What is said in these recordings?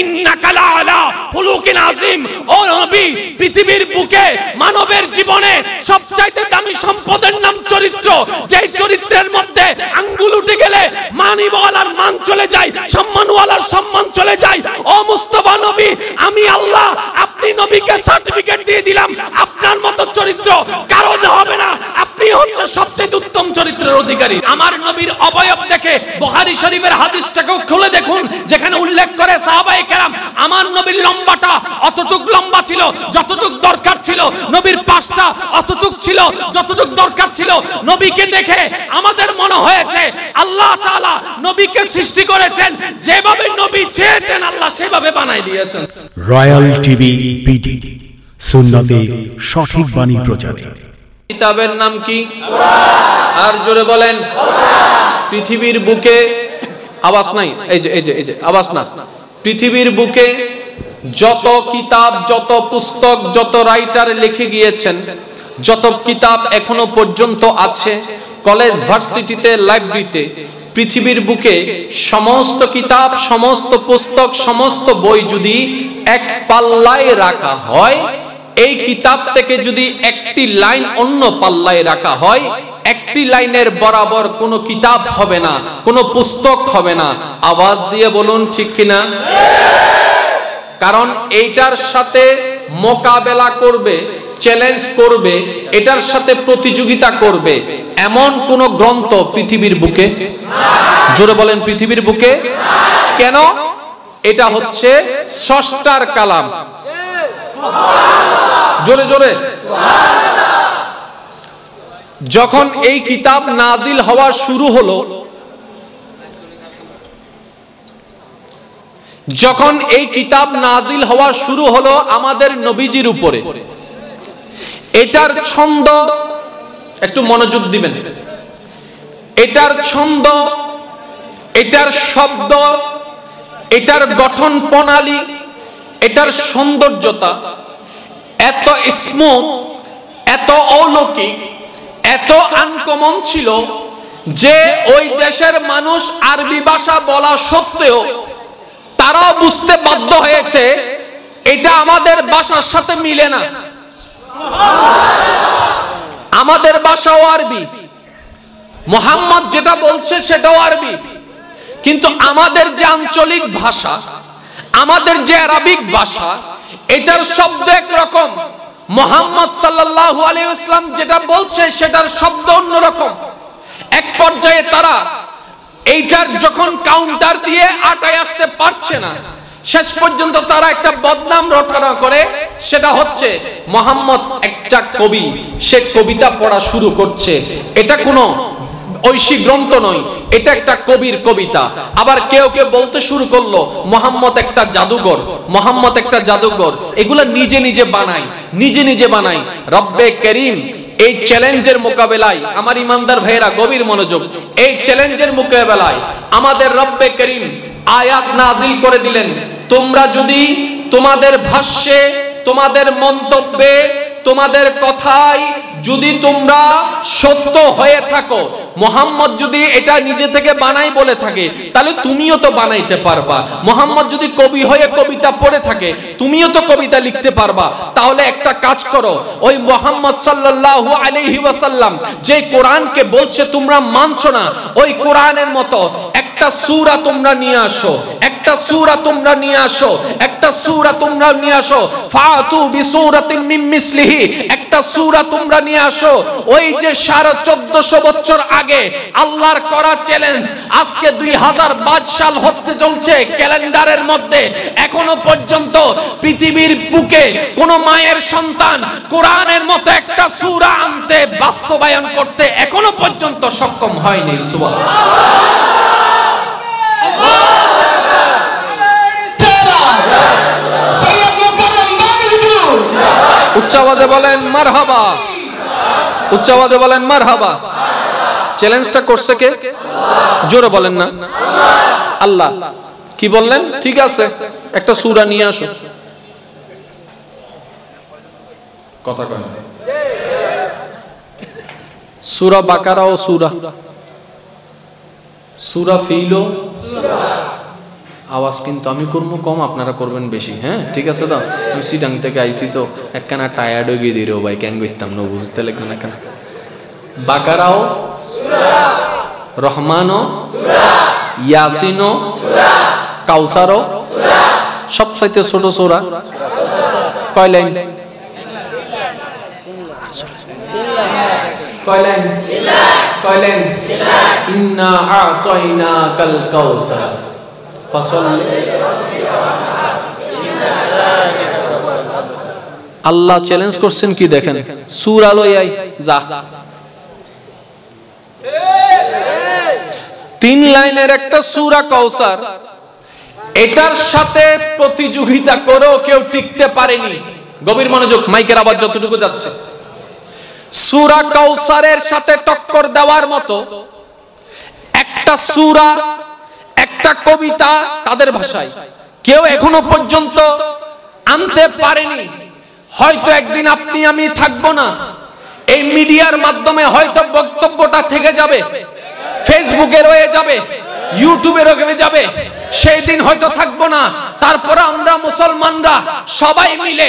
इन्नकल খুলুকিন আযীম ও নবী, পৃথিবীর বুকে মানবের জীবনে সবচাইতে দামি সম্পদের নাম চরিত্র। যেই চরিত্রের মধ্যে আঙ্গুল উঠে গেলে মানিবওয়ালার মান চলে যায়, সম্মানওয়ালার সম্মান চলে যায়। ও মুস্তাফা নবী, আমি আল্লাহ, আপনি নবীকে সার্টিফিকেট দিয়ে দিলাম, আপনার মতো চরিত্র কারণ হবে না। আপনি হচ্ছে সবচেয়ে উত্তম চরিত্রের অধিকারী। আমার নবীর অবয়ব দেখে বুখারী শরীফের হাদিসটাকেও খুলে দেখুন, যেখানে উল্লেখ করে সাহাবায়ে কেরাম, আমার নবীর লম্বাটা অতটুক লম্বা ছিল যতটুক দরকার ছিল নবীর পাশটা অতটুক ছিল যতটুক দরকার ছিল নবীকে দেখে আমাদের মনে হয়েছে আল্লাহ তাআলা নবীকে সৃষ্টি করেছেন যেভাবে নবী চেয়েছেন আল্লাহ সেভাবে বানাই দিয়েছেন। রয়্যাল টিভি পিডি সুন্নতে সঠিক বাণী প্রচার। কিতাবের নাম কি? আর জোরে বলেন। পৃথিবীর বুকে আওয়াজ নাই এই যে এই যে এই যে আওয়াজ না। পৃথিবীর বুকে যত কিতাব, যত পুস্তক, যত রাইটার লিখে গিয়েছেন, যত কিতাব এখনও পর্যন্ত আছে, কলেজ ভার্সিটিতে, লাইব্রেরিতে, পৃথিবীর বুকে সমস্ত কিতাব, সমস্ত পুস্তক, সমস্ত বই যদি এক পাল্লায় রাখা হয়, এই কিতাব থেকে যদি একটি লাইন অন্য পাল্লায় রাখা হয়, একটি লাইনের বরাবর কোনো কিতাব হবে না, কোনো পুস্তক হবে না। আওয়াজ দিয়ে বলুন ঠিক কিনা? কারণ এইটার সাথে মোকাবেলা করবে চ্যালেঞ্জ করবে, এটার সাথে প্রতিযোগিতা করবে। এমন কোন গ্রন্থ পৃথিবীর বুকে? জোরে বলেন, পৃথিবীর বুকে? কেন? এটা হচ্ছে স্রষ্টার কালাম। জোরে জোরে। যখন এই কিতাব নাজিল হওয়া শুরু হলো যখন এই কিতাব নাজিল হওয়া শুরু হলো আমাদের নবীজির উপরে। এটার ছন্দ একটু মনোযোগ দিবেন। এটার ছন্দ, এটার শব্দ, এটার গঠন প্রণালী, এটার সৌন্দর্যতা, এত স্মুথ এত অলৌকিক, এত আনকমন ছিল যে ওই দেশের মানুষ আরবি ভাষা বলা সত্ত্বেও তারাও বুঝতে বাধ্য হয়েছে, এটা আমাদের ভাষার সাথে মিলে না। আমাদের ভাষাও আরবি মোহাম্মদ যেটা বলছে সেটাও আরবি। কিন্তু আমাদের যে আঞ্চলিক ভাষা, আমাদের যে আরবিক ভাষা, এটার শব্দ একরকম। মোহাম্মদ সাল্লাল্লাহু আলী ইসলাম যেটা বলছে সেটার শব্দ অন্যরকম। এক পর্যায়ে তারা এইটার যখন কাউন্টার দিয়ে আটায় আসতে পারছে না, শেষ পর্যন্ত তারা একটা বদনাম রটনা করে, সেটা হচ্ছে মোহাম্মদ একটা কবি, সে কবিতা পড়া শুরু করছে। এটা কোনো ঐশী গ্রন্থ নয়, এটা একটা কবির কবিতা। আবার কেউ কেউ বলতে শুরু করল, মোহাম্মদ একটা জাদুঘর, মোহাম্মদ একটা জাদুঘর, এগুলা নিজে নিজে বানায়, নিজে নিজে বানায়। রব্বে করিম এই চ্যালেঞ্জের মোকাবেলায় আমার ইমানদার ভাইয়েরা গভীর মনোযোগ। এই চ্যালেঞ্জের মোকাবেলায় আমাদের রব্বে করিম আয়াত নাজিল করে দিলেন। তোমরা যদি তোমাদের ভাষ্যে, তোমাদের মন্তব্যে, তোমাদের কথাই যদি তোমরা সত্য হয়ে থাকো মোহাম্মদ যদি এটা নিজে থেকে বানাই বলে থাকে, তাহলে তুমিও তো বানাইতে পারবা। মোহাম্মদ যদি কবি হয়ে কবিতা পড়ে থাকে, তুমিও তো কবিতা লিখতে পারবা। তাহলে একটা কাজ করো, ওই মোহাম্মদ সাল্লাল্লাহু আলাইহি ওয়াসাল্লাম যে কোরআনকে বলছে তোমরা মানছো না, ওই কোরআনের মতো একটা সূরা তোমরা নিয়ে আসো, একটা সূরা তোমরা নিয়ে আসো, একটা সূরা তোমরা নিয়ে আসো। ফাতু বিসূরাতিন মিন মিসলিহি, একটা সূরা তোমরা নিয়ে আসো। ওই যে সাড়ে চোদ্দশো বছর আগে আল্লাহর করা চ্যালেঞ্জ আজকে দুই হাজার সাল হতে চলছে ক্যালেন্ডারের মধ্যে। এখনও পর্যন্ত পৃথিবীর বুকে কোন মায়ের সন্তান কোরআনের মতো একটা সুরা আনতে বাস্তবায়ন করতে এখনও পর্যন্ত সক্ষম হয়নি সুবহান উচ্চ আওয়াজে বলেন, মারহাবা। উচ্চ আওয়াজে বলেন মার হাবা চ্যালেঞ্জটা করছে কে? জোরে বলেন না। আল্লাহ। কি বললেন? ঠিক আছে, একটা সুরা নিয়ে আসো। কথা কয় সূরা বাকারা ও সুরা। সূরা ফিল আওয়াজ কিন্তু আমি করব কম, আপনারা করবেন বেশি হ্যাঁ? ঠিক আছে তো? আমি সিটাং থেকে আইছি তো, একখানা টায়ার্ড হয়ে গিয়ে দিও ভাই ক্যাং করতাম না বুঝতে লাগবে না কেন? বাকারাও রহমানও ইয়াসিনও কাউসারও সবচাইতে ছোট সোরা। কয় লাইন? কয় লাইন? কয় লাইন? ইন্না আ'তাইনাকাল কাউসার। আল্লাহ চ্যালেঞ্জ করছেন কি দেখেন? সূরা লই আই যা। তিন লাইনের একটা সূরা কাউসার এটার সাথে প্রতিযোগিতা করেও কেউ টিকতে পারেনি। গভীর মনোযোগ, মাইকের আবার যতটুকু যাচ্ছে। সূরা কাউসারের সাথে টক্কর দেওয়ার মতো একটা সূরা একটা কবিতা তাদের ভাষায়। কেউ এখনও পর্যন্ত আনতে পারেনি। হয়তো একদিন আপনি আমি থাকব না। এই মিডিয়ার মাধ্যমে হয়তো বক্তব্যটা থেকে যাবে। ফেসবুকে রয়ে যাবে। ইউটিউবে রয়ে যাবে। সেই দিন হয়তো থাকব না। তারপরে আমরা মুসলমানরা সবাই মিলে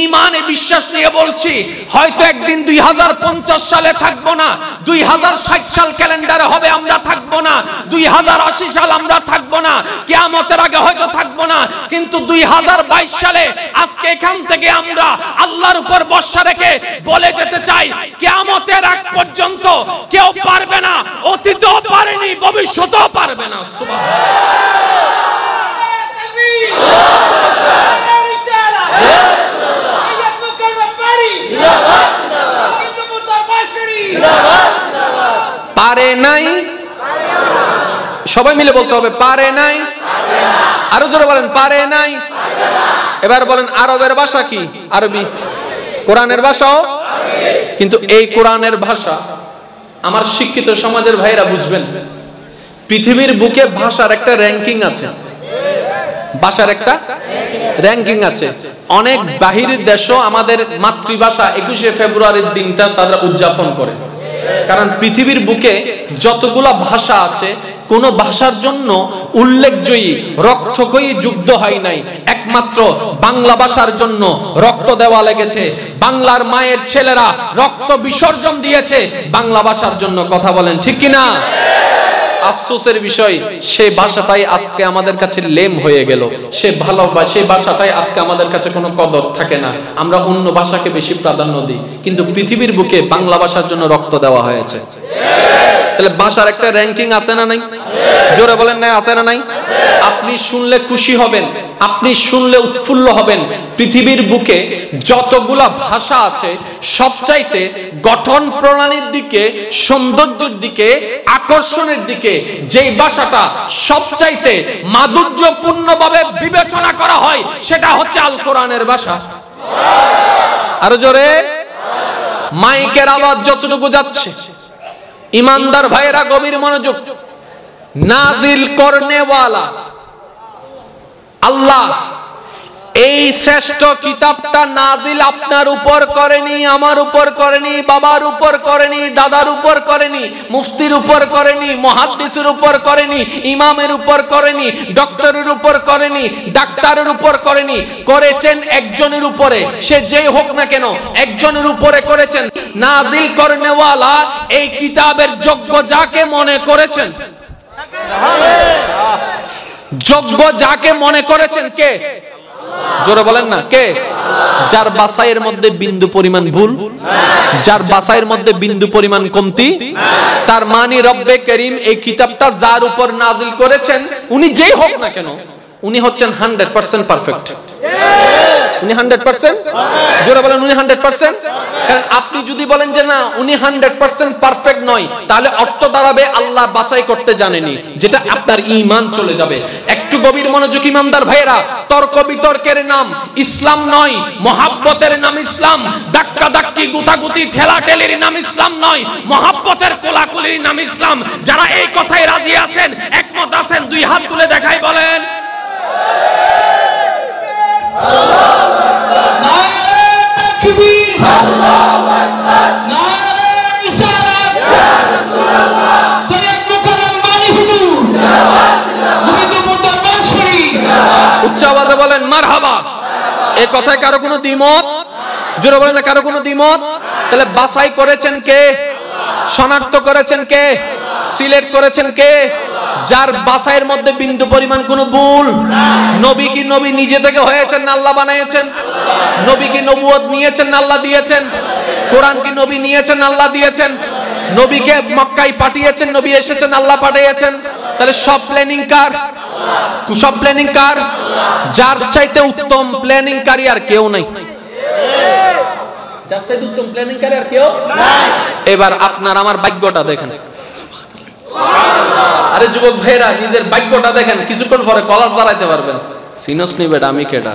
ইমানে বিশ্বাস নিয়ে বলছি, হয়তো একদিন দুই হাজার পঞ্চাশ সালে থাকব না, দুই হাজার ষাট সাল ক্যালেন্ডারে হবে আমরা থাকব না, দুই হাজার আশি সাল আমরা থাকব না, কেয়ামতের আগে হয়তো থাকব না, কিন্তু দুই হাজার বাইশ সালে আজকে এখান থেকে আমরা আল্লাহর উপর বর্ষা রেখে বলে যেতে চাই, কেয়ামতের আগ পর্যন্ত কেউ পারবে না, অতীতও পারেনি, ভবিষ্যতেও পারবে না সুবহান পারে নাই। সবাই মিলে বলতে হবে, পারে নাই। আরও জোরে বলেন, পারে নাই। এবার বলেন, আরবের ভাষা কি? আরবি। কোরআনের ভাষাও কিন্তু এই কোরআনের ভাষা আমার শিক্ষিত সমাজের ভাইরা বুঝবেন। পৃথিবীর বুকে ভাষার একটা র্যাঙ্কিং আছে। ভাষার একটা র্যাঙ্কিং আছে। অনেক বাহিরের দেশও আমাদের মাতৃভাষা একুশে ফেব্রুয়ারির দিনটা তারা উদযাপন করে। কারণ পৃথিবীর বুকে যতগুলা ভাষা আছে, কোন ভাষার জন্য উল্লেখজয়ী রক্তকয়ী যুদ্ধ হয় নাই। একমাত্র বাংলা ভাষার জন্য রক্ত দেওয়া লেগেছে। বাংলার মায়ের ছেলেরা রক্ত বিসর্জন দিয়েছে। বাংলা ভাষার জন্য কথা বলেন, ঠিক কিনা? আফসোসের বিষয়, সে ভাষাটাই আজকে আমাদের কাছে লেম হয়ে গেল। সে ভালো বা সে ভাষাটাই আজকে আমাদের কাছে কোনো কদর থাকে না। আমরা অন্য ভাষাকে বেশি প্রাধান্য দিই। কিন্তু পৃথিবীর বুকে বাংলা ভাষার জন্য রক্ত দেওয়া হয়েছে। তাহলে ভাষার একটা র্যাঙ্কিং আছে না নাই? জোরে বলেন না আছে না নাই? আপনি শুনলে খুশি হবেন, আপনি শুনলে উৎফুল্ল হবেন। পৃথিবীর বুকে যতগুলা ভাষা আছে, সবচাইতে গঠন প্রণালীর দিকে, সৌন্দর্যের দিকে, আকর্ষণের দিকে, যেই ভাষাটা সবচাইতে মাধুর্যপূর্ণভাবে বিবেচনা করা হয়, সেটা হচ্ছে আল কোরআনের ভাষা। আরও জোরে? মাইকের আওয়াজ যতটুকু যাচ্ছে। ইমানদার ভাইরা গভীর মনোযোগ। নাজিল করনেওয়ালা। আল্লাহ এই শ্রেষ্ঠ কিতাবটা নাজিল আপনার উপর করেনি, আমার উপর করেনি, বাবার উপর করেনি, দাদার উপর করেনি, মুফতির উপর করেনি, মহাদ্দিসের উপর করেনি, ইমামের উপর করেনি, ডক্টরের উপর করেনি, ডাক্তারের উপর করেনি, করেছেন একজনের উপরে, সে যেই হোক না কেন, একজনের উপরে করেছেন। নাজিল করনেওয়ালা এই কিতাবের যোগ্য যাকে মনে করেছেন? যোগ্য যাকে মনে করেছেন কে? জোরে বলেন না, কে? যার বাসাইয়ের মধ্যে বিন্দু পরিমাণ ভুল, যার বাসাইয়ের মধ্যে বিন্দু পরিমাণ কমতি, তার মানি রব্বে করিম এই কিতাবটা যার উপর নাজিল করেছেন, উনি যেই হোক না কেন, উনি হচ্ছেন হান্ড্রেড পার্সেন্ট পারফেক্ট। উনি হান্ড্রেড পার্সেন্ট? জোরে বলেন, উনি হান্ড্রেড পার্সেন্ট? কারণ আপনি যদি বলেন যে না, উনি হান্ড্রেড পার্সেন্ট পারফেক্ট নয়, তাহলে অর্থ দাঁড়াবে আল্লাহ বাছাই করতে জানেনি, যেটা আপনার ইমান চলে যাবে। একটু গভীর মনোযোগ ইমানদার ভাইয়েরা, তর্ক বিতর্কের নাম ইসলাম নয়, মহাব্বতের নাম ইসলাম ধাক্কা ধাক্কি গুতাগুতি ঠেলা ঠেলির নাম ইসলাম নয়, মহাব্বতের কোলাকুলির নাম ইসলাম। যারা এই কথায় রাজি আছেন, একমত আছেন, দুই হাত তুলে দেখাই বলেন। বলেন এ কথায় কারও কোনো দ্বিমত? জোরে বলেন না, কারও কোনো দ্বিমত? তাহলে বাছাই করেছেন কে? শনাক্ত করেছেন কে? সিলেক্ট করেছেন কে? যার বাছাইয়ের মধ্যে বিন্দু পরিমাণ কোনো ভুল। নবী কি নবী নিজে থেকে হয়েছেন না আল্লাহ বানিয়েছেন? নবী কি নবুয়ত নিয়েছেন না আল্লাহ দিয়েছেন? কোরআন কি নবী নিয়েছেন আল্লাহ দিয়েছেন? নবীকে মক্কায় পাঠিয়েছেন, নবী এসেছেন, আল্লাহ পাঠিয়েছেন। তাহলে সব প্ল্যানিং কার? সব প্ল্যানিং কার? যার চাইতে উত্তম প্ল্যানিং কারি আর কেউ নাই। এবার আপনার আমার ভাগ্যটা দেখেন। আরে যুবক ভাইরা নিজের ভাগ্যটা দেখেন, কিছুক্ষণ পরে কলাস দাঁড়াইতে পারবেন। সিনস নিবেটা আমি কেটা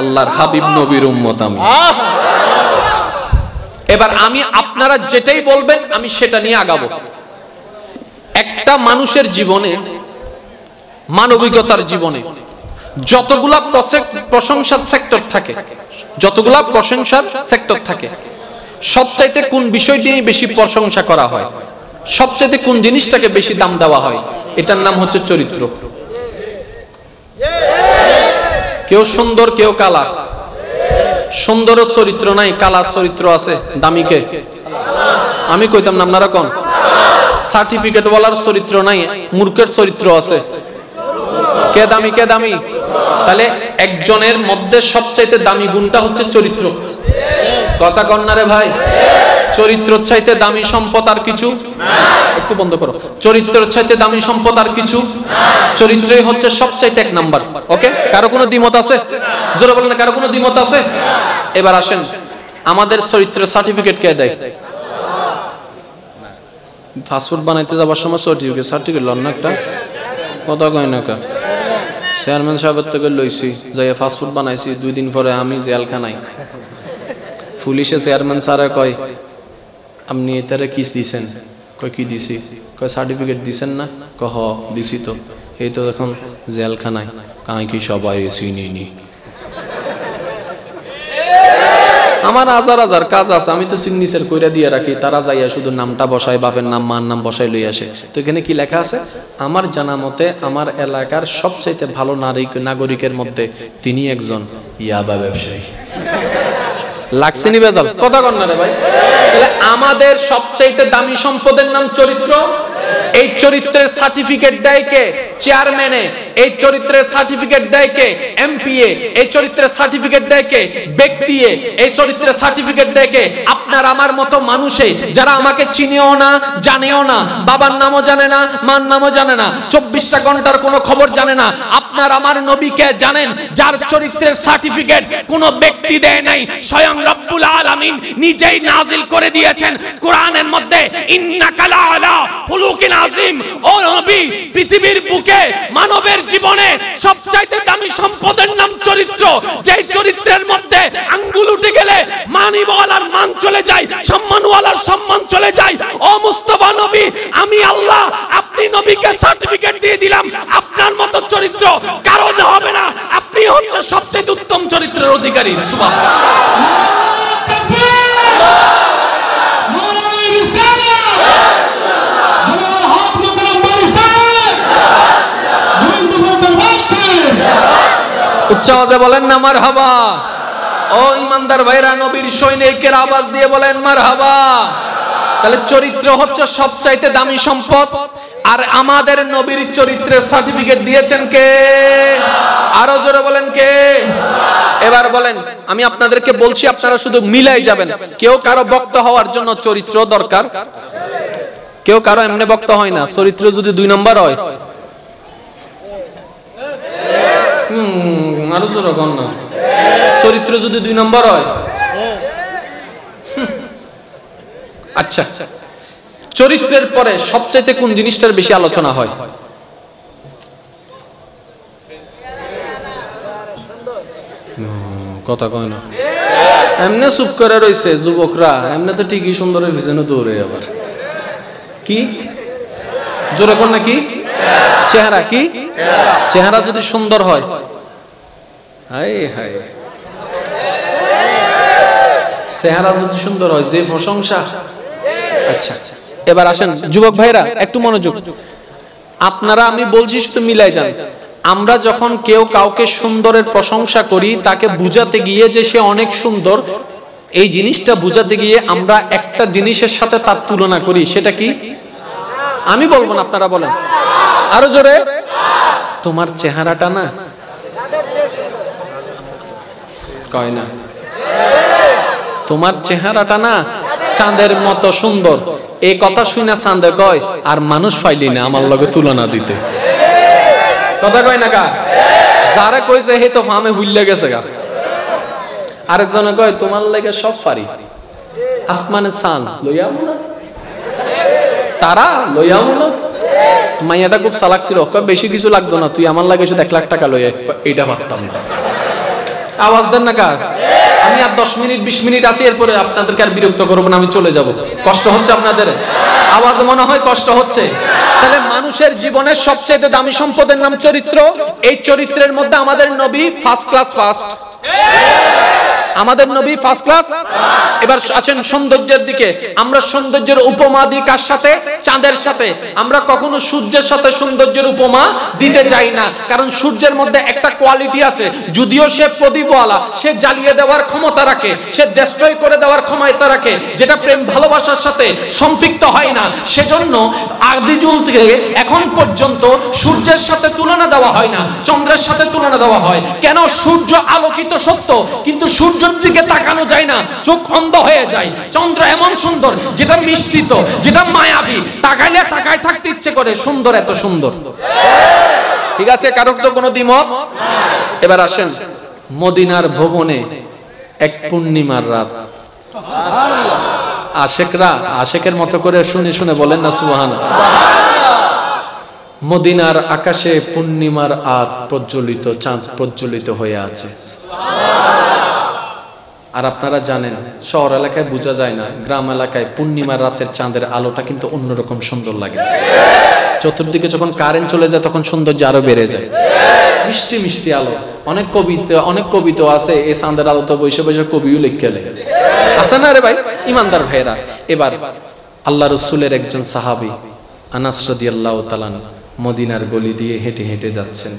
আল্লাহর হাবিব নবীর উম্মত আমি। এবার আমি আপনারা যেটাই বলবেন, আমি সেটা নিয়ে আগাবো। একটা মানুষের জীবনে, মানবিকতার জীবনে, যতগুলা প্রশংসার সেক্টর থাকে, যতগুলা প্রশংসার সেক্টর থাকে, সবচাইতে কোন বিষয়টি নিয়ে বেশি প্রশংসা করা হয়, সবচাইতে কোন জিনিসটাকে বেশি দাম দেওয়া হয়, এটার নাম হচ্ছে চরিত্র। কেউ সুন্দর, কেউ কালা সুন্দর চরিত্র নাই, কালা চরিত্র আছে। দামিকে আমি কইতাম না, আপনারা কোন? সার্টিফিকেট বলার চরিত্র নাই, মূর্খের চরিত্র আছে। কে দামি কে দামি? তাহলে একজনের মধ্যে সবচাইতে দামি গুণটা হচ্ছে চরিত্র। কথা কন্যারে ভাই। চরিত্র চাইতে দামি সম্পদ আর কিছু? একটু বন্ধ করো। চরিত্রের চাইতে দামি সম্পদ আর কিছু? চরিত্রই হচ্ছে সবচাইতে এক নাম্বার। ওকে? কারও কোনো দ্বিমত আছে? জোরে বলেন কারও কোনো দ্বিমত আছে? এবার আসেন। আমাদের চরিত্রের সার্টিফিকেট কে দেয়? ফাস্টফুড বানাইতে যাবার সময় সার্টিফিকেট সার্টিফিকেট লন না একটা। কথা কয় না কা চেয়ারম্যান সাহেবের থেকে লইছি যাই ফাস্টফুড বানাইছি, দুই দিন পরে আমি জেলখানায়। পুলিশে চেয়ারম্যান স্যারে কয় আপনি এটারে কি দিছেন? কয় কি দিছি? কয় সার্টিফিকেট দিছেন না? কহ দিছি তো। এই তো এখন জেলখানায়। কাই কি সবাই চিনি নি। আমার হাজার হাজার কাজ আছে, আমি তো সিগনেচার কইরা দিয়ে রাখি। তারা যাইয়া শুধু নামটা বসায়, বাপের নাম, মার নাম বসাই লই আসে। তো এখানে কি লেখা আছে? আমার জানা মতে আমার এলাকার সবচাইতে ভালো নারী নাগরিকের মধ্যে তিনি একজন ইয়াবা ব্যবসায়ী। লাগছে নি বেজাল? কথা কন না রে ভাই। তাহলে আমাদের সবচাইতে দামি সম্পদের নাম চরিত্র? এই চরিত্রের সার্টিফিকেট দেয় কে? চেয়ারম্যানে এই চরিত্রের সার্টিফিকেট দেয় কে? এমপিএ এই চরিত্রের সার্টিফিকেট দেয় কে? ব্যক্তি এই চরিত্রের সার্টিফিকেট দেয় কে? আপনার আমার মতো মানুষে, যারা আমাকে চিনেও না, জানেও না, বাবার নামও জানে না, মার নামও জানে না, চব্বিশটা ঘণ্টার কোনো খবর জানে না, আপনার আমার নবীকে জানেন? যার চরিত্রের সার্টিফিকেট কোনো ব্যক্তি দেয় নাই। স্বয়ং রব্বুল আলামিন নিজেই নাজিল করে দিয়েছেন। কোরআনের মধ্যে, ইন্নাকা লাআলা হুলুকিন আযীম ও নবী, পৃথিবীর বুকে মানবের জীবনে সবচাইতে দামি সম্পদের নাম চরিত্র। যেই চরিত্রের মধ্যে আঙ্গুল উঠে গেলে মানিবওয়ালার মান চলে যায়, সম্মানওয়ালার সম্মান চলে যায়। ও মুস্তাফা নবী, আমি আল্লাহ, আপনি নবীকে সার্টিফিকেট দিয়ে দিলাম, আপনার মতো চরিত্র কারণ হবে না। আপনি হচ্ছে সবচেয়ে উত্তম চরিত্রের অধিকারী সুবহান আওয়াজে বলেন না মার হাবা ও ইমানদার ভাইরা নবীর সৈনিকের আওয়াজ দিয়ে বলেন মার হাবা তাহলে চরিত্র হচ্ছে সবচাইতে দামি সম্পদ। আর আমাদের নবীর চরিত্রের সার্টিফিকেট দিয়েছেন কে? আরও জোরে বলেন কে? এবার বলেন আমি আপনাদেরকে বলছি আপনারা শুধু মিলাই যাবেন। কেউ কারও বক্ত হওয়ার জন্য চরিত্র দরকার? কেউ কারও এমনি বক্ত হয় না চরিত্র যদি দুই নম্বর হয়। হুম, আরও জোরে না। চরিত্র যদি দুই নম্বর হয়। আচ্ছা। চরিত্রের পরে সবচাইতে কোন জিনিসটার বেশি আলোচনা হয়? কথা কয় না। এমনি চুপ করে রইছে যুবকরা। এমনি তো ঠিকই সুন্দর হয়েছে না দৌড়ে আবার। কি? জোরে কর না কি? চেহারা কি? চেহারা যদি সুন্দর হয় হাই চেহারা যদি সুন্দর হয়, যে প্রশংসা। আচ্ছা এবার আসেন, যুবক ভাইরা একটু মনোযোগ। আপনারা, আমি বলছি শুধু মিলাই যান। আমরা যখন কেউ কাউকে সুন্দরের প্রশংসা করি, তাকে বুঝাতে গিয়ে যে সে অনেক সুন্দর, এই জিনিসটা বুঝাতে গিয়ে আমরা একটা জিনিসের সাথে তার তুলনা করি, সেটা কি? আমি বলব না, আপনারা বলেন। আরও জোরে। তোমার চেহারাটা না কয় না? তোমার চেহারাটা না চাঁদের মতো সুন্দর। এই কথা শুনে চাঁদে কয়, আর মানুষ পাইলি না আমার লগে তুলনা দিতে। কথা কয় না কা? যারা কইছে হে তো ফামে হুইল্লে গেছে গা। আরেকজনে কয়, তোমার লাগে সব পারি। আসমানে সান লইয়ামু না? তারা লইয়ামু না? মাইয়াটা খুব চালাক ছিল। বেশি কিছু লাগতো না, তুই আমার লাগে শুধু এক লাখ টাকা লইয়া এইটা পারতাম না। আওয়াজ দেন না কার? আমি আর দশ মিনিট, বিশ মিনিট আছি, এরপরে আপনাদেরকে আর বিরক্ত করব না, আমি চলে যাব। কষ্ট হচ্ছে আপনাদের? আওয়াজ মনে হয় কষ্ট হচ্ছে। তাহলে মানুষের জীবনের সবচেয়ে দামি সম্পদের নাম চরিত্র, এই চরিত্রের মধ্যে আমাদের নবী ফার্স্ট ক্লাস ফার্স্ট। আমাদের নবী ফার্স্ট ক্লাস এবার আছেন সৌন্দর্যের দিকে। আমরা সৌন্দর্যের উপমা দিই কার সাথে? চাঁদের সাথে। আমরা কখনো সূর্যের সাথে সৌন্দর্যের উপমা দিতে চাই না। কারণ সূর্যের মধ্যে একটা কোয়ালিটি আছে। যদিও সে প্রদীপওয়ালা, সে জ্বালিয়ে দেওয়ার ক্ষমতা রাখে, সে ডেস্ট্রয় করে দেওয়ার ক্ষমতা রাখে, যেটা প্রেম ভালোবাসার সাথে সম্পৃক্ত হয় না। সেজন্য আদিজুল থেকে এখন পর্যন্ত সূর্যের সাথে তুলনা দেওয়া হয় না, চন্দ্রের সাথে তুলনা দেওয়া হয়। কেন? সূর্য আলোকিত সত্য, কিন্তু সূর্যের দিকে তাকানো যায় না, চোখ অন্ধ হয়ে যায়। চন্দ্র এমন সুন্দর, যেটা মিষ্টিত যেটা মায়াবী। তাকাইলে তাকায় থাকতে ইচ্ছে করে, সুন্দর এত সুন্দর। ঠিক আছে কারও তো কোনো দ্বিমত? এবার আসেন, মদিনার ভবনে এক পূর্ণিমার রাত। আশেকরা, আশেকের মতো করে শুনে শুনে বলেন না সুহান মদিনার আকাশে পূর্ণিমার আত প্রজ্বলিত, চাঁদ প্রজ্বলিত হয়ে আছে। আর আপনারা জানেন, শহর এলাকায় বোঝা যায় না, গ্রাম এলাকায় পূর্ণিমার রাতের চাঁদের আলোটা কিন্তু অন্যরকম সুন্দর লাগে। চতুর্দিকে যখন কারেন্ট চলে যায়, তখন সৌন্দর্য আরও বেড়ে যায়। মিষ্টি মিষ্টি আলো। অনেক কবিতা অনেক কবিতা আছে এই চাঁদের আলো তো বসে বসে কবিও লিখে লেখে। আছে না রে ভাই? ইমানদার ভাইরা এবার আল্লাহ রসুলের একজন সাহাবি, আনাস রাদিয়াল্লাহু তাআলা মদিনার গলি দিয়ে হেঁটে হেঁটে যাচ্ছেন।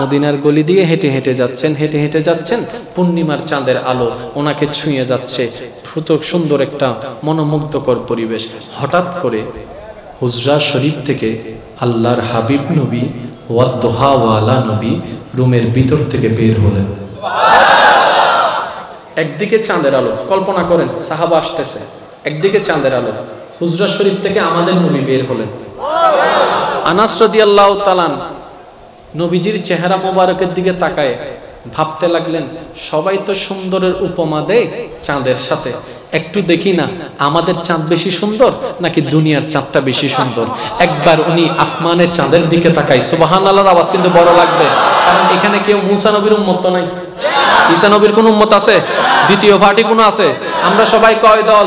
মদিনার গলি দিয়ে হেঁটে হেঁটে যাচ্ছেন, হেঁটে হেঁটে যাচ্ছেন। পূর্ণিমার চাঁদের আলো ওনাকে ছুঁয়ে যাচ্ছে। ফুতক সুন্দর একটা মনোমুগ্ধকর পরিবেশ। হঠাৎ করে হুজরা শরীফ থেকে আল্লাহর হাবিব নবী ওয়াদ্দোহাওয়ালা নবী রুমের ভিতর থেকে বের হলেন। একদিকে চাঁদের আলো, কল্পনা করেন, সাহাবা আসতেছে। একদিকে চাঁদের আলো, হুজরা শরীফ থেকে আমাদের নবী বের হলেন। আনাস রাদিয়াল্লাহু তাআলা নবীজির চেহারা মোবারকের দিকে তাকায়। ভাবতে লাগলেন, সবাই তো সুন্দরের উপমা দেয় চাঁদের সাথে। একটু দেখি না, আমাদের চাঁদ বেশি সুন্দর নাকি দুনিয়ার চাঁদটা বেশি সুন্দর? একবার উনি আসমানের চাঁদের দিকে তাকাই সুবাহান আল্লাহর আওয়াজ কিন্তু বড় লাগবে। কারণ এখানে কেউ মুসা নবীর উম্মত নাই। ঈসা নবীর কোন উম্মত আছে? দ্বিতীয় পার্টি কোন আছে? আমরা সবাই কয় দল?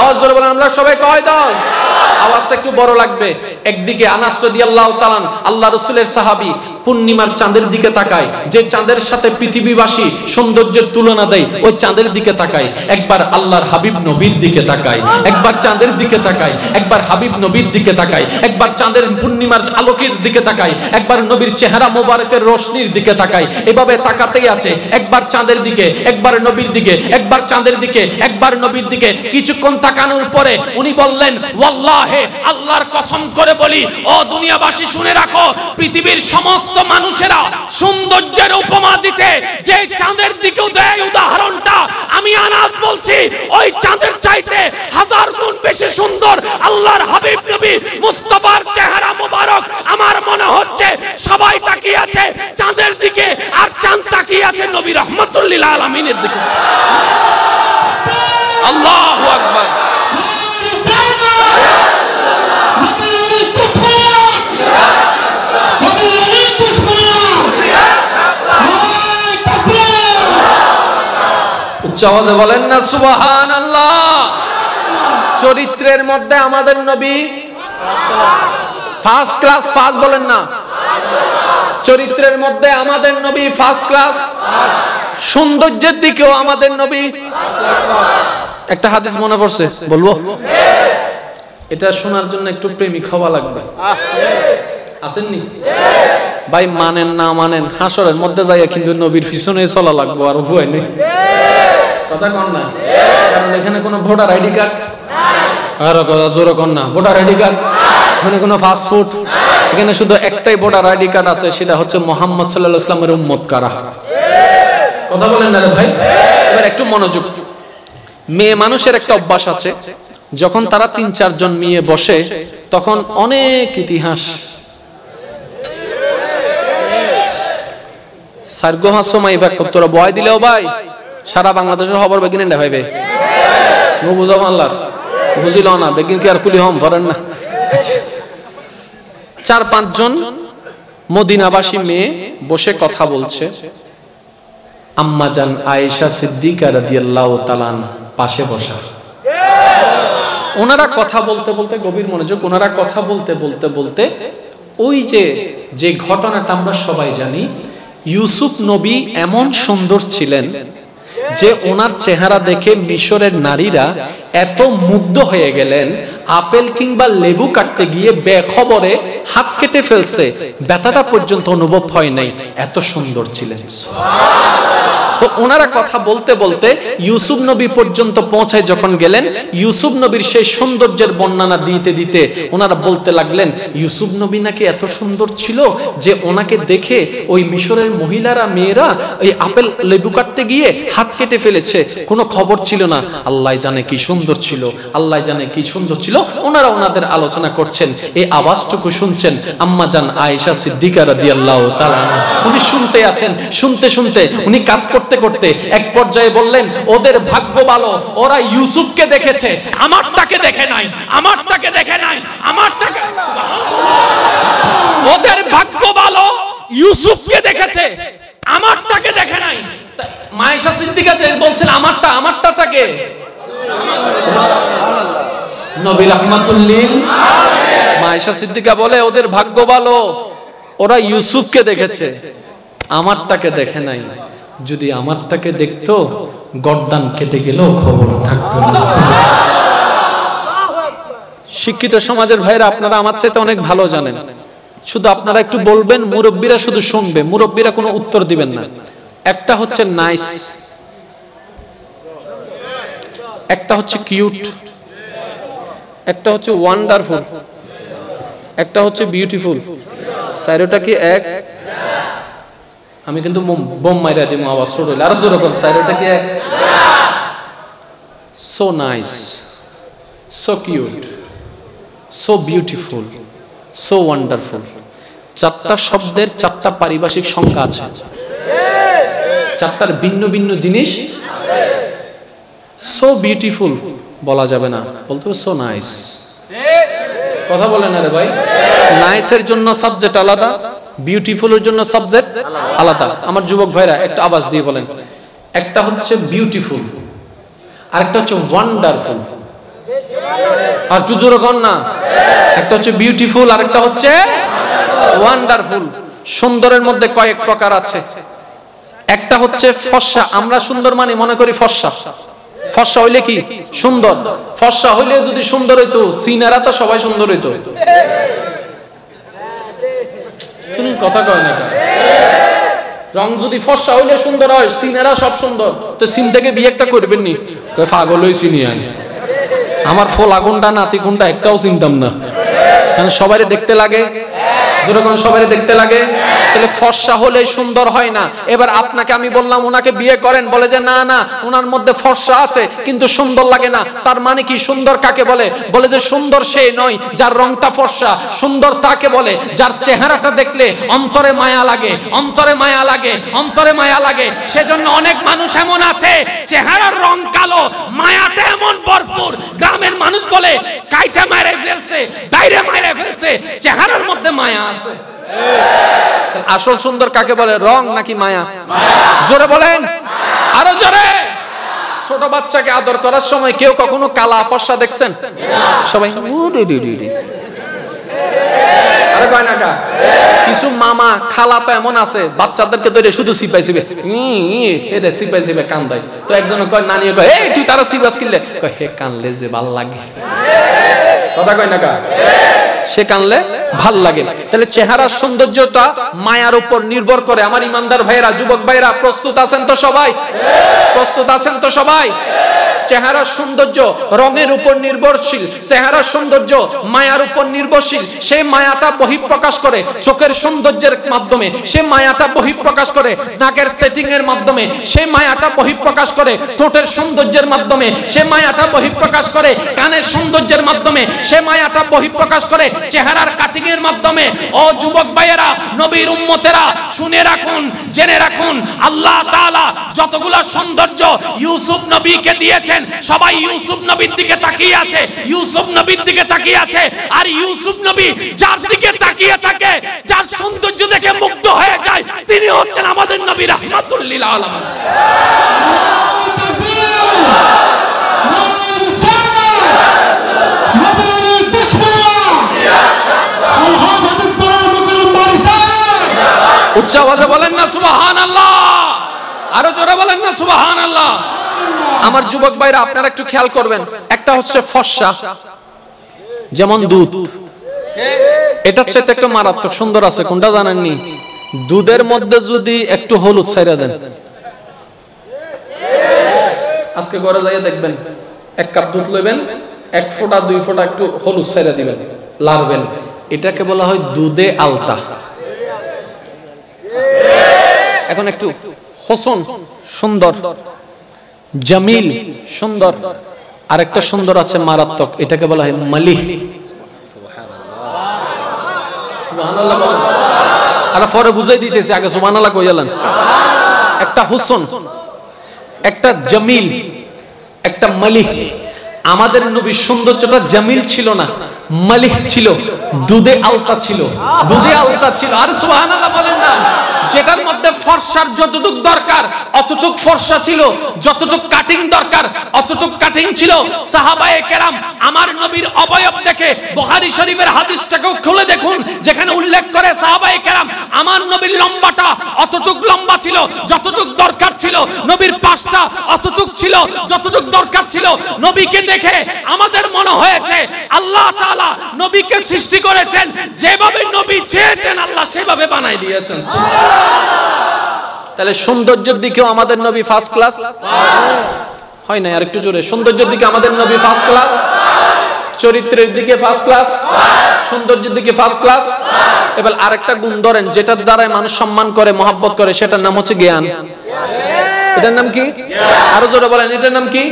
আওয়াজ ধরে বলেন, আমরা সবাই কয় দল? আওয়াজটা একটু বড় লাগবে। একদিকে আনাস রাদিয়াল্লাহু তাআলা আল্লাহ রসুলের সাহাবী পূর্ণিমার চাঁদের দিকে তাকায়, যে চাঁদের সাথে পৃথিবীবাসী সৌন্দর্যের তুলনা দেয়, ওই চাঁদের দিকে তাকায়। একবার আল্লাহর হাবিব নবীর দিকে তাকায়, একবার চাঁদের দিকে তাকায়, একবার হাবিব নবীর দিকে তাকায়, একবার চাঁদের পূর্ণিমার আলোকের দিকে তাকায়, একবার নবীর চেহারা মোবারকের রোশনির দিকে তাকায়। এভাবে তাকাতেই আছে, একবার চাঁদের দিকে, একবার নবীর দিকে, একবার চাঁদের দিকে, একবার নবীর দিকে। কিছুক্ষণ তাকানোর পরে উনি বললেন আল্লাহর কসম করে বলি, ও দুনিয়াবাসী শুনে রাখো, পৃথিবীর সমস্ত মানুষেরা সৌন্দর্যের উপমা দিতে যে চাঁদের দিকেও দেয় উদাহরণটা, আমি আনাজ বলছি, ওই চাঁদের চাইতে হাজার গুণ বেশি সুন্দর আল্লাহর হাবিব নবী মুস্তফার চেহারা মোবারক। আমার মনে হচ্ছে সবাই তাকিয়ে আছে চাঁদের দিকে আর চাঁদ তাকিয়ে আছে নবী রহমতুল্লিল আলমিনের দিকে। উচ্চ আওয়াজে বলেন না সুবাহান আল্লাহ চরিত্রের মধ্যে আমাদের নবী ফার্স্ট ক্লাস, ফার্স্ট বলেন না। চরিত্রের মধ্যে আমাদের নবী ফার্স্ট ক্লাস, সৌন্দর্যের দিকেও আমাদের নবী একটা হাদিস মনে পড়ছে, বলব? এটা শোনার জন্য একটু প্রেমিক হওয়া লাগবে। আসেননি? ভাই, মানেন না মানেন, হাসরের মধ্যে যাইয়া কিন্তু নবীর পিছনে চলা লাগবো, আর ভয় নেই। কথা কন না। কারণ এখানে কোনো ভোটার আইডি কার্ড? আর কথা, জোরে কন না। Voter ID card? এখানে কোনো ফাস্টফুড এখানে শুধু একটাই ভোটার আইডি কার্ড আছে, সেটা হচ্ছে মোহাম্মদ সাল্লাহ ইসলামের উম্মত কারা? কথা বলেন না ভাই। এবার একটু মনোযোগ। মেয়ে মানুষের একটা অভ্যাস আছে, যখন তারা তিন চারজন মেয়ে বসে, তখন অনেক ইতিহাস। সার্গো হাসমা ইভাগ তোরা বয় দিলেও ভাই। সারা বাংলাদেশের খবর বেগিন এন্ডা ভাইবে। নো বুঝাও আল্লাহর বুঝিল না বেগিন কি আর কুলি হম ধরেন না। আচ্ছা। চার পাঁচজন মদিনাবাসী মেয়ে বসে কথা বলছে। আম্মাজান আয়েশা সিদ্দিকা রাদিয়াল্লাহু তাআলার পাশে বসা। ওনারা কথা বলতে বলতে গভীর মনোযোগ, ওনারা কথা বলতে বলতে বলতে ওই যে যে ঘটনাটা আমরা সবাই জানি, ইউসুফ নবী এমন সুন্দর ছিলেন যে ওনার চেহারা দেখে মিশরের নারীরা এত মুগ্ধ হয়ে গেলেন, আপেল কিংবা লেবু কাটতে গিয়ে বেখবরে হাত কেটে ফেলছে। ব্যথাটা পর্যন্ত অনুভব হয় নাই। এত সুন্দর ছিলেন। তো ওনারা কথা বলতে বলতে ইউসুফ নবী পর্যন্ত পৌঁছায় যখন গেলেন, ইউসুফ নবীর সেই সৌন্দর্যের বর্ণনা দিতে দিতে ওনারা বলতে লাগলেন, ইউসুফ নবী নাকি এত সুন্দর ছিল যে ওনাকে দেখে ওই মিশরের মহিলারা, মেয়েরা ওই আপেল লেবু কাটতে গিয়ে হাত কেটে ফেলেছে। কোনো খবর ছিল না। আল্লাহ জানে কি সুন্দর ছিল, আল্লাহ জানে কি সুন্দর ছিল। ওনারা ওনাদের আলোচনা করছেন, এই আওয়াজটুকু শুনছেন আম্মা জান আয়েশা সিদ্দিকা রাদিয়াল্লাহু তাআলা উনি শুনতে আছেন, শুনতে শুনতে উনি কাজ করতে করতে করতে এক পর্যায়ে বললেন, ওদের ভাগ্য ভালো, ওরা ইউসুফকে দেখেছে, আমারটাকে দেখে নাই, আমারটাকে দেখে নাই, আমারটাকে ওদের ভাগ্য ভালো, ইউসুফকে দেখেছে, আমারটাকে দেখে নাই। মায়েশা সিদ্দিকা যে বলছেন, আমারটা, আমারটাটাকে? নবী রহমাতুল্লিল মায়েশা সিদ্দিকা বলে, ওদের ভাগ্য ভালো, ওরা ইউসুফকে দেখেছে, আমারটাকে দেখে নাই। যদি আমারটাকে দেখতো, গর্দান কেটে গেলেও খবর থাকতো না। শিক্ষিত সমাজের ভাইরা আপনারা আমার চাইতে অনেক ভালো জানেন। শুধু আপনারা একটু বলবেন, মুরব্বীরা শুধু শুনবে, মুরব্বীরা কোনো উত্তর দিবেন না। একটা হচ্ছে নাইস, একটা হচ্ছে কিউট, একটা হচ্ছে ওয়ান্ডারফুল, একটা হচ্ছে বিউটিফুল। সাইরোটা কি এক? আমি কিন্তু বোম মাইরা দিব আওয়াজ শুরু হইলে। আরও জোরে সাইরোটা কি so nice so cute so beautiful so wonderful চারটা শব্দের চারটা পারিভাষিক সংখ্যা আছে। চারটার ভিন্ন ভিন্ন জিনিস। সো বিউটিফুল বলা যাবে না। বলতে সো নাইস কথা বলেন আরে ভাই। নাইসের জন্য সাবজেক্ট আলাদা বিউটিফুলের জন্য সাবজেক্ট আলাদা। আমার যুবক ভাইরা, একটা আওয়াজ দিয়ে বলেন। একটা হচ্ছে বিউটিফুল আর একটা হচ্ছে ওয়ান্ডারফুল আর একটু জোরে না? একটা হচ্ছে বিউটিফুল আর একটা হচ্ছে ওয়ান্ডারফুল সুন্দরের মধ্যে কয়েক প্রকার আছে। একটা হচ্ছে ফর্সা। আমরা সুন্দর মানে মনে করি ফর্সা। ফর্সা হইলে কি? সুন্দর। ফর্সা হইলে যদি সুন্দর হইতো, সিনারা তো সবাই সুন্দর হইতো। শুনুন কথা কয় না রং যদি ফর্সা হইলে সুন্দর হয়, সিনেরা সব সুন্দর। তো সিন থেকে বিয়ে একটা করবেন নি? পাগল হই চিনি আমি। আমার ফল আগুনটা নাতি কোনটা একটাও চিনতাম না। কারণ সবাই দেখতে লাগে যেরকম সবাই দেখতে লাগে, তাহলে ফর্সা হলে সুন্দর হয় না। এবার আপনাকে আমি বললাম ওনাকে বিয়ে করেন, বলে যে, না না ওনার মধ্যে ফর্সা আছে, কিন্তু সুন্দর লাগে না। তার মানে কি? সুন্দর কাকে বলে? বলে যে, সুন্দর সে নয়, যার রংটা ফর্সা। সুন্দর তাকে বলে, যার চেহারাটা দেখলে অন্তরে মায়া লাগে, অন্তরে মায়া লাগে, অন্তরে মায়া লাগে। সেজন্য অনেক মানুষ এমন আছে, চেহারার রং কালো, মায়াটা এমন ভরপুর। গ্রামের মানুষ বলে, কাইটা মারে ফেলছে, বাইরে মারে ফেলছে। চেহারার মধ্যে মায়া আছে? আসল সুন্দর কাকে বলে, রং নাকি মায়া? জোরে বলেন। আরও জোরে। ছোট বাচ্চাকে আদর করার সময় কেউ কখনো কালা ফর্সা দেখছেন? সবাই কিছু মামা খালা তো এমন আছে, বাচ্চাদেরকে ধরে শুধু সিপাই সিবে এটা সিপাই সিবে কান দেয় তো একজন কয় নানি কয়, এই, তুই তারা সিবাস কিনলে? কয়, হে কানলে যে ভালো লাগে। কথা কয় না কা সে কানলে ভালো লাগে। তাহলে চেহারার সৌন্দর্যটা মায়ার উপর নির্ভর করে। আমার ইমানদার ভাইয়েরা, যুবক ভাইয়েরা, প্রস্তুত আছেন তো সবাই? প্রস্তুত আছেন তো সবাই? চেহারার সৌন্দর্য রঙের উপর নির্ভরশীল চেহারার সৌন্দর্য মায়ার উপর নির্ভরশীল। সেই মায়াটা বহিঃপ্রকাশ করে চোখের সৌন্দর্যের মাধ্যমে, সে মায়াটা বহিঃপ্রকাশ করে নাকের সেটিং এর মাধ্যমে, সে মায়াটা বহিঃপ্রকাশ করে ঠোঁটের সৌন্দর্যের মাধ্যমে, সে মায়াটা বহিঃপ্রকাশ করে কানের সৌন্দর্যের মাধ্যমে, সে মায়াটা বহিঃপ্রকাশ করে চেহারার কাটিং এর মাধ্যমে। ও যুবক ভাইয়েরা, নবীর উম্মতেরা, শুনে রাখুন, জেনে রাখুন, আল্লাহ তাআলা যতগুলা সৌন্দর্য ইউসুফ নবীকে দিয়েছেন সবাই ইউসুফ নবীর দিকে তাকিয়ে আছে ইউসুফ নবীর দিকে তাকিয়ে আছে আর ইউসুফ নবী যার দিকে তাকিয়ে থাকে যার সৌন্দর্য দেখে মুগ্ধ হয়ে যায় তিনি হচ্ছেন আমাদের নবী রাহমাতুল্লিল আলামিন। উচ্চ আওয়াজে বলেন না সুবাহান আল্লাহ আরও জোরে বলেন না সুবাহান আল্লাহ আমার যুবক ভাইরা আপনারা একটু খেয়াল করবেন। একটা হচ্ছে ফর্সা যেমন দুধ। এটা হচ্ছে একটু মারাত্মক সুন্দর আছে কোনটা জানেননি? দুধের মধ্যে যদি একটু হলুদ ছাইরা দেন। আজকে ঘরে যাইয়া দেখবেন এক কাপ দুধ লইবেন এক ফোঁটা দুই ফোঁটা একটু হলুদ ছাইরা দিবেন লারবেন এটাকে বলা হয় দুধে আলতা। এখন একটু হোসন সুন্দর। জামিল সুন্দর। আরেকটা সুন্দর আছে মারাত্মক এটাকে বলা হয় মালিহ। আর পরে বুঝাই দিতেছে আগে সুবহানাল্লাহ কইয়ালেন একটা হুসন একটা জামিল একটা মালিহ। আমাদের নবীর সৌন্দর্যটা জামিল ছিল না মালিহ ছিল দুধে আলতা ছিল দুধে আলতা ছিল। আর সুবহানাল্লাহ বলেন না। যেটার মধ্যে ফর্সার যতটুক দরকার, অতটুক ফর্সা ছিল, যতটুক কাটিং দরকার, অতটুক কাটিং ছিল। সাহাবায়ে কেরাম, আমার নবীর অবয়ব দেখে বুখারী শরীফের হাদিসটাকেও খুলে দেখুন, যেখানে উল্লেখ করে সাহাবায়ে কেরাম, আমার নবীর লম্বাটা অতটুক লম্বা ছিল, যতটুক দরকার ছিল, নবীর পাশটা অতটুক ছিল, যতটুক দরকার ছিল, নবীকে দেখে আমাদের মনে হয়েছে, আল্লাহ তাআলা নবীকে সৃষ্টি করেছেন, যেভাবে নবী চেয়েছেন, আল্লাহ সেভাবে বানাই দিয়েছেন। তাহলে সৌন্দর্যের দিকেও আমাদের নবী ফার্স্ট ক্লাস হয় না আর একটু জোরে। সৌন্দর্যের দিকে আমাদের নবী ফার্স্ট ক্লাস চরিত্রের দিকে ফার্স্ট ক্লাস সৌন্দর্যের দিকে ফার্স্ট ক্লাস এবার আরেকটা গুণ ধরেন, যেটার দ্বারাই মানুষ সম্মান করে, মহাব্বত করে, সেটার নাম হচ্ছে জ্ঞান। এটার নাম কি? আরও জোরে বলেন, এটার নাম কি?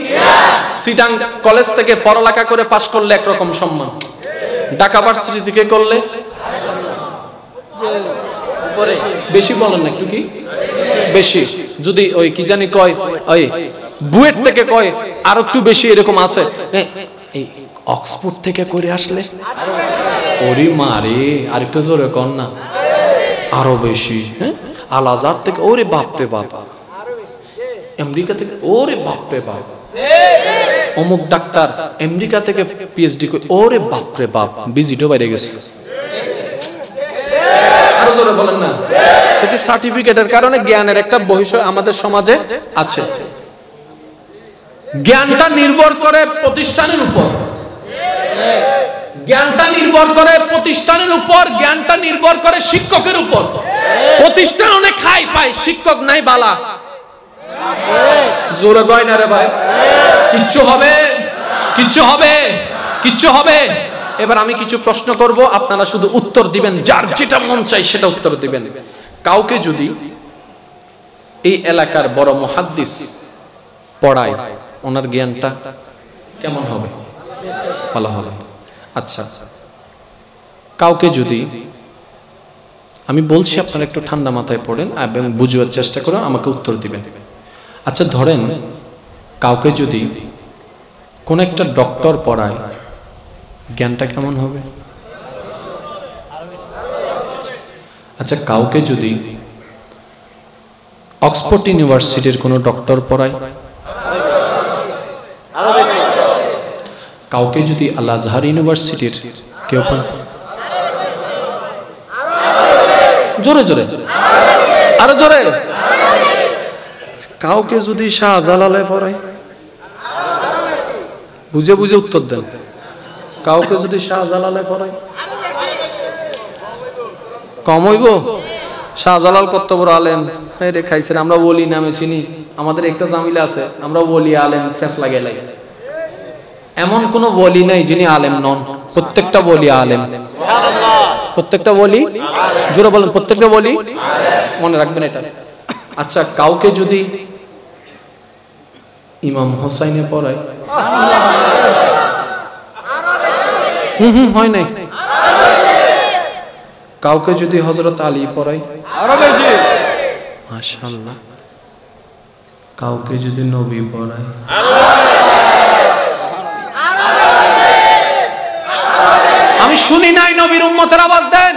সিটাং কলেজ থেকে পড়ালেখা করে পাশ করলে একরকম সম্মান। ঢাকা ভার্সিটি থেকে করলে? বেশি বলেন না একটু কি? বেশি। যদি ওই কি জানি কয়, ওই বুয়েট থেকে কয়, আর একটু বেশি এরকম আছে। অক্সফোর্ড থেকে করে আসলে? ওরি মারে আরেকটু জোরে কর না। আরও বেশি হ্যাঁ? আল আজাদ থেকে, ওরে বাপরে বাপ। আমেরিকা থেকে, ওরে বাপরে বাপ। অমুক ডাক্তার আমেরিকা থেকে পিএইচডি করে, ওরে বাপরে বাপ। ভিজিটও বাইরে গেছে। আরও জোরে বলেন না। এটি সার্টিফিকেটের কারণে জ্ঞানের একটা আমাদের সমাজে আছে। জ্ঞানটা নির্ভর করে প্রতিষ্ঠানের উপর। জ্ঞানটা নির্ভর করে প্রতিষ্ঠানের উপর, জ্ঞানটা নির্ভর করে শিক্ষকের উপর। প্রতিষ্ঠান অনেক খাই পায়, শিক্ষক নাই বালা। জোরে রে ভাই? কিচ্ছু হবে কিচ্ছু হবে কিচ্ছু হবে। এবার আমি কিছু প্রশ্ন করব, আপনারা শুধু উত্তর দিবেন, যার যেটা মন চাই সেটা উত্তর দিবেন। কাউকে যদি এই এলাকার বড় মুহাদ্দিস পড়ায়, ওনার জ্ঞানটা কেমন হবে? ভালো হবে। আচ্ছা কাউকে যদি, আমি বলছি আপনারা একটু ঠান্ডা মাথায় পড়েন এবং বুঝবার চেষ্টা করে আমাকে উত্তর দিবেন। আচ্ছা ধরেন কাউকে যদি কোন একটা ডক্টর পড়ায় জ্ঞানটা কেমন হবে? আচ্ছা কাউকে যদি অক্সফোর্ড ইউনিভার্সিটির কোনো ডক্টর পড়ায়, কাউকে যদি আল আজহার ইউনিভার্সিটির কেউ জোরে জোরে, আরও জোরে। কাউকে যদি শাহজালালে পড়ায়? বুঝে বুঝে উত্তর দেন। কাউকে যদি শাহজালালে পড়ায়? কম হইব? শাহজালাল কত বড় আলেম। রে খাইছেন, আমরা বলি নামে চিনি। আমাদের একটা জামিলা আছে, আমরা বলি আলেম, ফেস লাগে লাগে এমন কোন বলি নাই যিনি আলেম নন। প্রত্যেকটা বলি আলেম। প্রত্যেকটা বলি জোরে বলেন, প্রত্যেকটা বলি মনে রাখবেন এটা। আচ্ছা কাউকে যদি ইমাম হোসাইনে পড়ায়? হুম হয় নাই। কাউকে যদি হজরত আলী পড়াই আরও কাউকে যদি নবী পড়ায়। আমি শুনি নাই নবীর উম্মতের আওয়াজ দেন।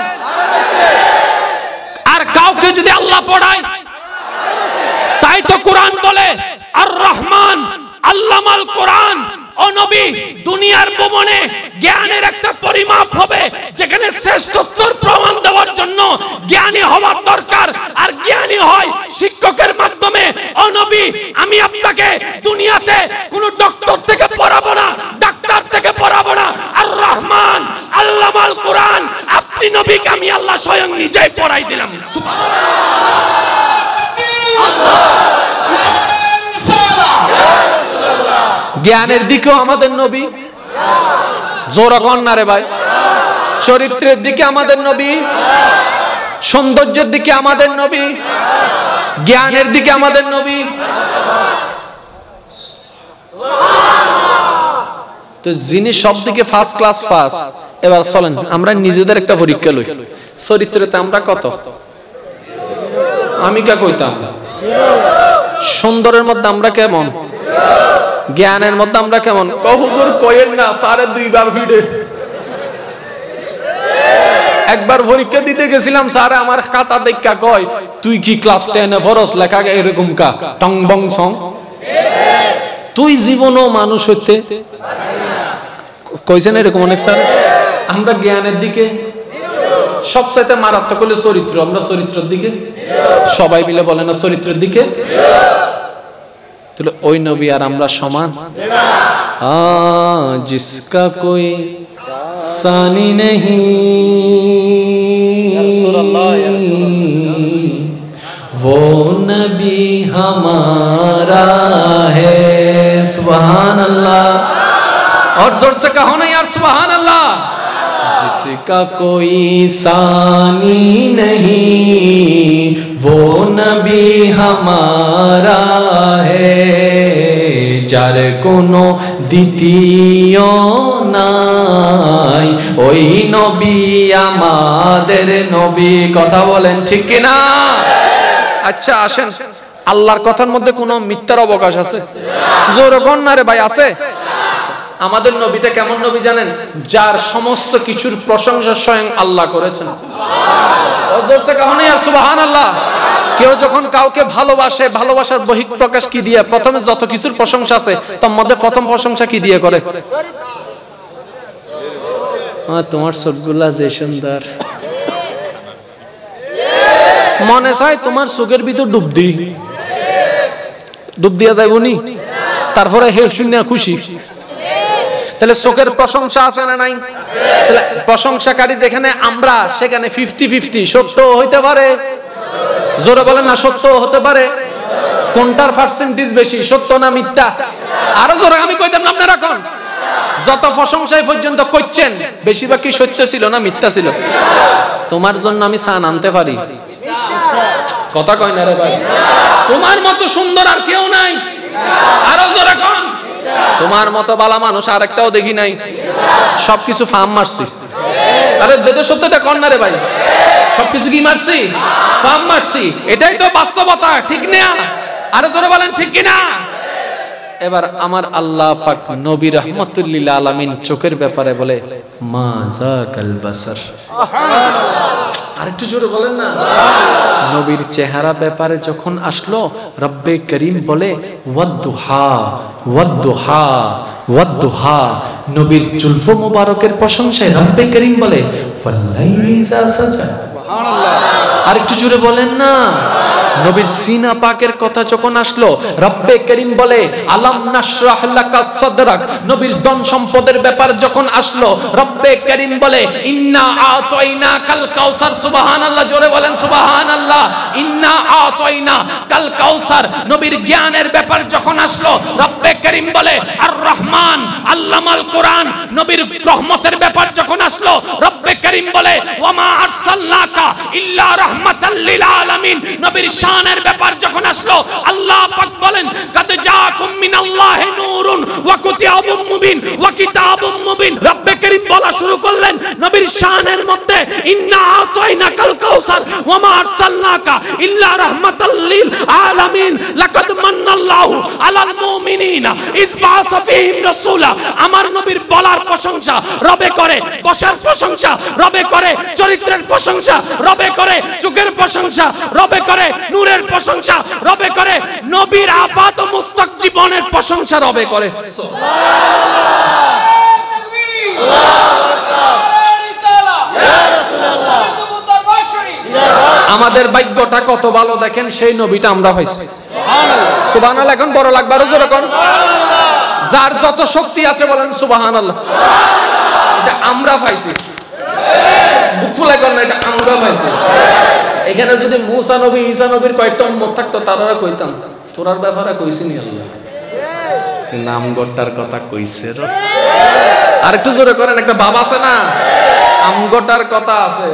আর কাউকে যদি আল্লাহ পড়ায়, তাই তো কোরআন বলে, আর রহমান, আল্লামাল কোরআন। ও নবী, দুনিয়ার ভুবনে জ্ঞানের একটা পরিমাপ হবে, যেখানে শ্রেষ্ঠত্বর প্রমাণ দেওয়ার জন্য জ্ঞানী হওয়ার দরকার। আর জ্ঞানী হয় শিক্ষকের মাধ্যমে। ও নবী, আমি আপনাকে দুনিয়াতে কোনো ডক্টর থেকে পড়াবো না, ডাক্তার থেকে পড়াবো না। আর রহমান, আল্লামাল কোরআন, আপনি নবীকে আমি আল্লাহ স্বয়ং নিজেই পড়াই দিলাম। জ্ঞানের দিকেও আমাদের নবী। জোরা না রে ভাই। চরিত্রের দিকে আমাদের নবী। সৌন্দর্যের দিকে আমাদের নবী। জ্ঞানের দিকে আমাদের নবী। তো যিনি সব দিকে ফার্স্ট ক্লাস ফার্স্ট এবার চলেন, আমরা নিজেদের একটা পরীক্ষা লই। চরিত্রতে আমরা কত? আমি কে কইতাম? সুন্দরের মধ্যে আমরা কেমন? জ্ঞানের মধ্যে আমরা কেমন? কহুজুর কইেন না, সাড়ে দুইবার ফিডে একবার পরীক্ষা দিতে গেছিলাম, স্যার আমার খাতা দেখা কয়, তুই কি ক্লাস টেনে ফরস লেখা এরকম কা, টং বং সং। তুই জীবনও মানুষ হইতে কইছেন এরকম অনেক স্যার? আমরা জ্ঞানের দিকে সবচাইতে মারাত্মক হলে চরিত্র। আমরা চরিত্রের দিকে? সবাই মিলে বলে না চরিত্রের দিকে? তাহলে ওই নবী আর আমরা সমান আ জিসকা কোই সানি नहीं वो नबी हमारा है सुबहान अल्लाह और जोर से कहो ना यार सुबहान अल्लाह जिसका कोई सानी नहीं वो नबी हमारा है যার কোনো দ্বিতীয় নাই ওই নবী আমাদের নবী কথা বলেন ঠিক কিনা আচ্ছা আসেন আল্লাহর কথার মধ্যে কোনো মিথ্যার অবকাশ আছে জোর না রে ভাই আছে আমাদের নবীটা কেমন নবী জানেন? যার সমস্ত কিছুর প্রশংসা স্বয়ং আল্লাহ করেছেন। কেউ যখন কাউকে ভালোবাসে, ভালোবাসার বহিক প্রকাশ কি দিয়ে? প্রথমে যত কিছুর প্রশংসা আছে, তার মধ্যে প্রথম প্রশংসা কি দিয়ে করে? তোমার সবগুলা যে সুন্দর। মনে চায় তোমার সুখের ভিতর ডুব দি ডুব দিয়া যাইব নি? তারপরে হে শূন্য খুশি। তাহলে চোখের প্রশংসা আছে না নাই? প্রশংসাকারী যেখানে আমরা, সেখানে ফিফটি ফিফটি সত্য হইতে পারে। জোরে বলেন না সত্য হতে পারে। কোনটার পার্সেন্টেজ বেশি, সত্য না মিথ্যা? আরও জোরে, আমি কইতাম না আপনারা কোন যত প্রশংসায় পর্যন্ত করছেন বেশিরভাগ কি সত্য ছিল না মিথ্যা ছিল। তোমার জন্য আমি সান আনতে পারি। কথা কয় না রে ভাই? তোমার মতো সুন্দর আর কেউ নাই। আরও জোরে কোন। তোমার মতো বালা মানুষ আর একটাও দেখি নাই। সবকিছু ফার্ম মারছি। আরে যেটা সত্যটা কন্যা রে ভাই। সবকিছু কি মারছি? ফার্ম মারছি। এটাই তো বাস্তবতা, ঠিক না? আরে জোরে বলেন, ঠিক কিনা? এবার আমার আল্লাহ পাক নবী রহমতুল্লিল আলামিন চোখের ব্যাপারে বলে মা জাকাল বাসার। আরেকটু জোরে বলেন না। নবীর চেহারা ব্যাপারে যখন আসলো রব্বে করিম বলে ওয়াদ্দুহা ওয়াদ্দুহা ওয়াদ্দুহা। নবীর জুলফ মুবারকের প্রশংসায় রব্বে করিম বলে আরেকটু জোরে বলেন না। নবীর সিনা পাকের কথা যখন আসলো, রব্বে করিম বলে, আলাম নাশরাহ সাদরাক? নবীর ধন সম্পদের ব্যাপার যখন আসলো, রব্বে করিম বলে, ইন্না আতাইনা কাল কাউসার। সুবহানাল্লাহ, জোরে বলেন, সুবহানাল্লাহ। ইন্না আতাইনা কাল কাউসার। নবীর জ্ঞানের ব্যাপার যখন আসলো, রব্বে করিম বলে আর রহমান আল্লামাল কোরআন। নবীর রহমতের ব্যাপার যখন আসলো, রব্বে করিম বলে ওয়ামা আরসালনাকা ইল্লা রাহমাতাল লিল আলামিন। নবীর শানের ব্যাপার যখন আসলো, আল্লাহ পাক বলেন, কাদ জাকুম মিনাল্লাহি নূরুন ওয়া কিতাবুম মুবিন ওয়া কিতাবুম মুবিন। রব্বে করিম বলা শুরু করলেন, নবীর শানের মধ্যে, ইন্না আতাইনা কাল কাউসার ওয়ামা আরসালনাকা ইল্লা রাহমাতাল লিল আলামিন। লাকাদ মান্নাল্লাহু আলাল মুমিনিনা ইজ বাআসা ফীহিম রাসূলা। আমার নবীর বলার প্রশংসা রবে করে, বসার প্রশংসা রবে করে, চরিত্রের প্রশংসা রবে করে, চোখের প্রশংসা রবে করে নূরের প্রশংসা রবে করে, নবীর আফাত মুস্তাক জীবনের প্রশংসা রবে করে। আমাদের ভাগ্যটা কত ভালো দেখেন, সেই নবীটা আমরা পাইছি সুবহানাল্লাহ, এখন বড় লাগবে আরও জোরে কোন। যার যত শক্তি আছে বলেন সুবহানাল্লাহ। আমরা পাইছি। বুক ফুলে কর না এটা আমরা পাইছি। এখানে যদি মুসা নবী ঈসা নবীর কয়েকটা উম্মত থাকতো তারা কইতাম তোরার ব্যাপারে কইছি নি আল্লাহ। নাম গোটার কথা কইছে আর একটু জোরে করেন একটা বাবা আছে না? আমগোটার কথা আছে।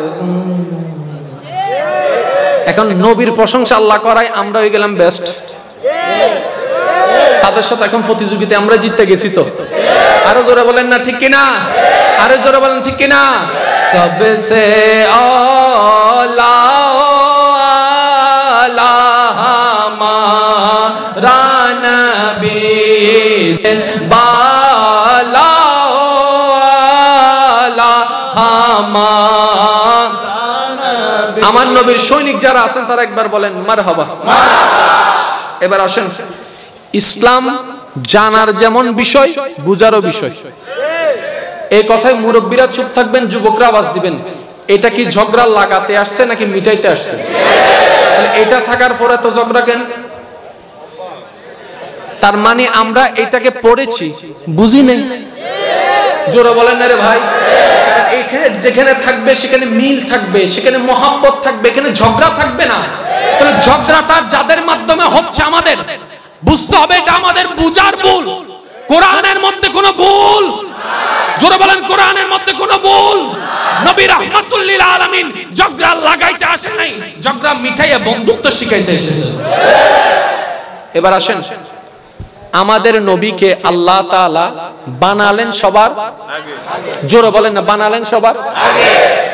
এখন নবীর প্রশংসা আল্লাহ করায় আমরা হয়ে গেলাম বেস্ট তাদের সাথে এখন প্রতিযোগিতায় আমরা জিততে গেছি তো। আরও জোরে বলেন না, ঠিক কিনা? আরও জোরে বলেন, ঠিক কিনা? সবসে হামারা আমার নবীর সৈনিক যারা আছেন তারা একবার বলেন মার হবা এবার আসেন, ইসলাম জানার যেমন বিষয়, বুঝারও বিষয়। এই কথায় মুরব্বীরা চুপ থাকবেন, যুবকরা আওয়াজ দিবেন। এটা কি ঝগড়া লাগাতে আসছে নাকি মিটাইতে আসছে? এটা থাকার পরে তো ঝগড়া কেন? তার মানে আমরা এটাকে পড়েছি, বুঝি নেই? জোরে বলেন রে ভাই। এখানে যেখানে থাকবে, সেখানে মিল থাকবে, সেখানে মহাব্বত থাকবে, এখানে ঝগড়া থাকবে না। তাহলে ঝগড়াটা যাদের মাধ্যমে হচ্ছে আমাদের? বুঝতে হবে এটা আমাদের বুজার ভুল। কোরআনের মধ্যে কোনো ভুল। জোরে বলেন, কোরআনের মধ্যে কোনো ভুল। নবী রাহমাতুল্লিল আলামিন ঝগড়া লাগাইতে আসে নাই। ঝগড়া মিঠাইয়া বন্ধুত্ব শিখাইতে এসেছে। এবার আসেন, আমাদের নবীকে আল্লাহ তাআলা বানালেন সবার? জোরে বলেন না, বানালেন সবার?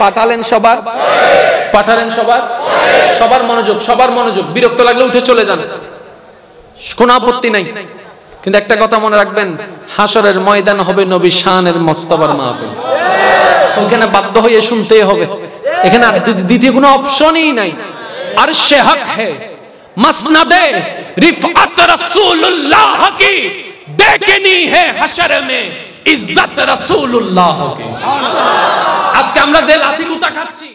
পাঠালেন সবার? পাঠালেন সবার? সবার মনোযোগ সবার মনোযোগ। বিরক্ত লাগলে উঠে চলে যান। কোনো আপত্তি নাই। কিন্তু একটা কথা মনে রাখবেন হাসরের ময়দান হবে নবী শানের মস্তবার মাহফিল। ওখানে বাধ্য হয়ে শুনতে হবে। এখানে আর দ্বিতীয় কোনো অপশনই নাই। আর সে হক হে, মসনদে রিফাত রাসূলুল্লাহ কি দেখেনি হে হাসরে মে ইজ্জত রাসূলুল্লাহ কি। আজকে আমরা যে লাথি গুতা খাচ্ছি।